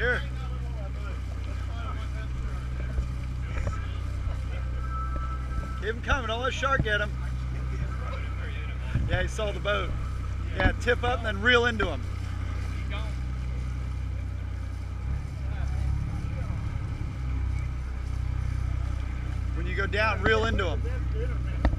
Here. Keep him coming. Don't let shark get him. Yeah, he saw the boat. Yeah, tip up and then reel into him. You go down, reel into him.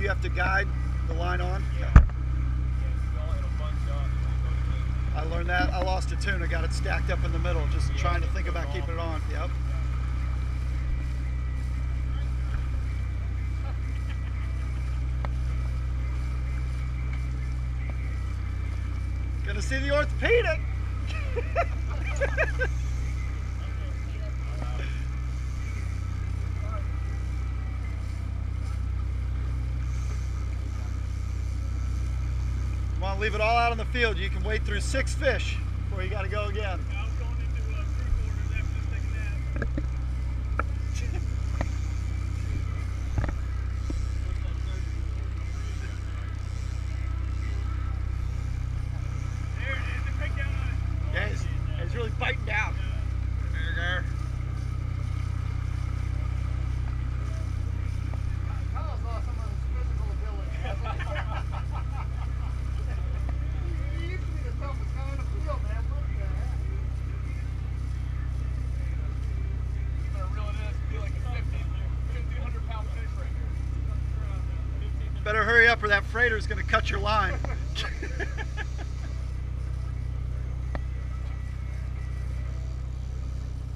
You have to guide the line on? Yeah. I learned that. I lost a tune. I got it stacked up in the middle, just trying to think about keeping it on. Yep. Gonna see the orthopedic. Come to leave it all out on the field. You can wade through six fish before you got to go again. Yeah, he's, he's really biting down. Better hurry up or that freighter's going to cut your line.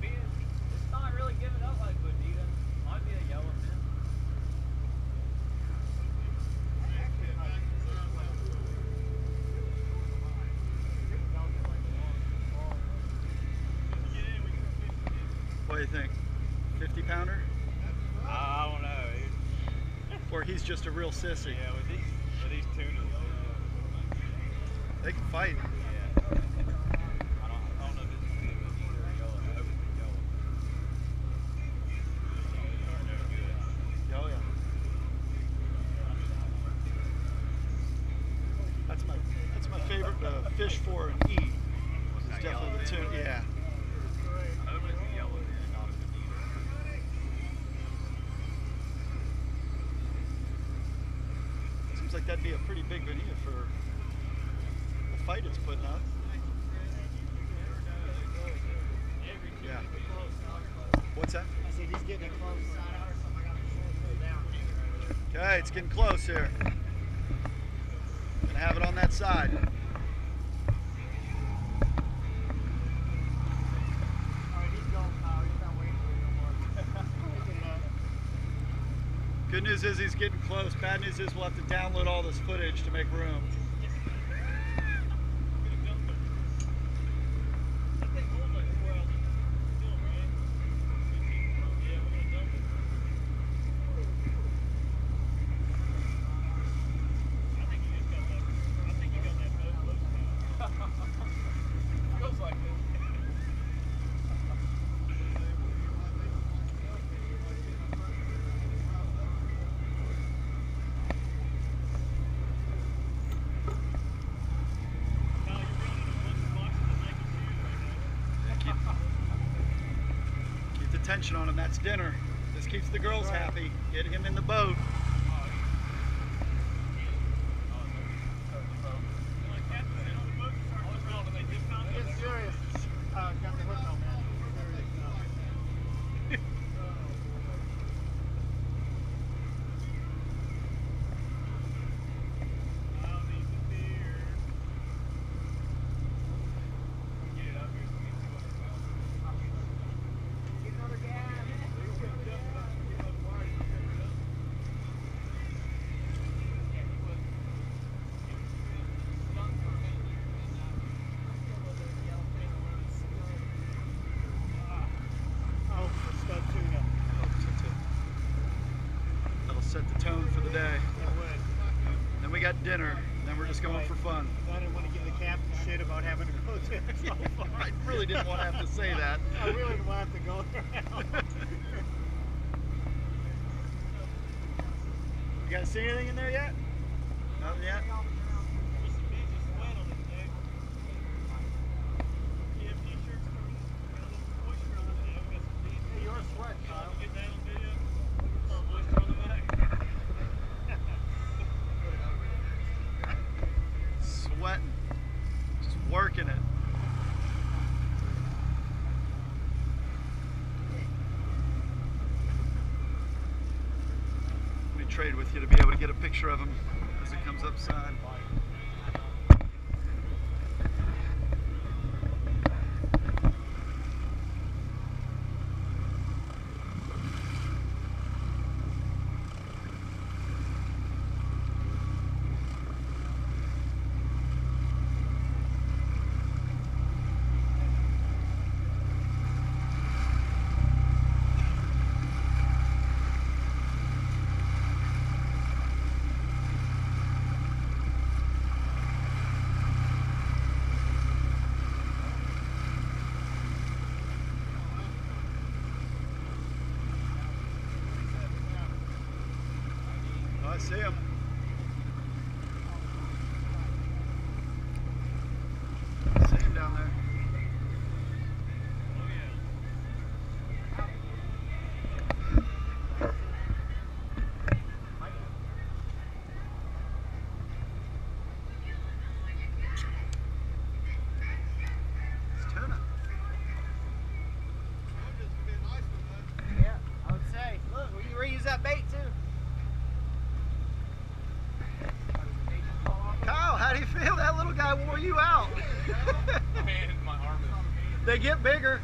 It's not really giving up like Bonita. Might be a yellow fin. what do you think? 50 pounder? I don't know. It- Or he's just a real sissy? Yeah, with these with these uh, They can fight. yeah. I don't, I don't know if it's gonna be a Bonita or a yellow. I hope it's a yellow. These aren't no good. Oh yeah. That's my that's my favorite uh, fish for an E. It's that definitely yellow the fin? tuna. Yeah. I hope it's a yellow and not a Bonita. Like that'd be a pretty big bonita for the fight it's putting up. Yeah. What's that? I said he's getting close. Okay, it's getting close here. Gonna have it on that side. Good news is he's getting close. Bad news is we'll have to download all this footage to make room. Attention on him. That's dinner. This keeps the girls happy. Get him in the boat. Get serious. Uh, got the hook on, man. Serious. Oh, the stud tuna. That'll set the tone for the day. It would. Then we got dinner. Then we're just going Right. for fun. I didn't want to give the captain shit about having to go to it so far. I really didn't want to have to say that. I really didn't want to go there. You guys see anything in there yet? Nothing yet? Trade with you to be able to get a picture of him as it comes upside. Oh, I see him. I see him down there. It's tuna. Yeah, I would say. Look, we can reuse that bait too. Kyle, how do you feel? That little guy wore you out. Man, my arm is. They get bigger.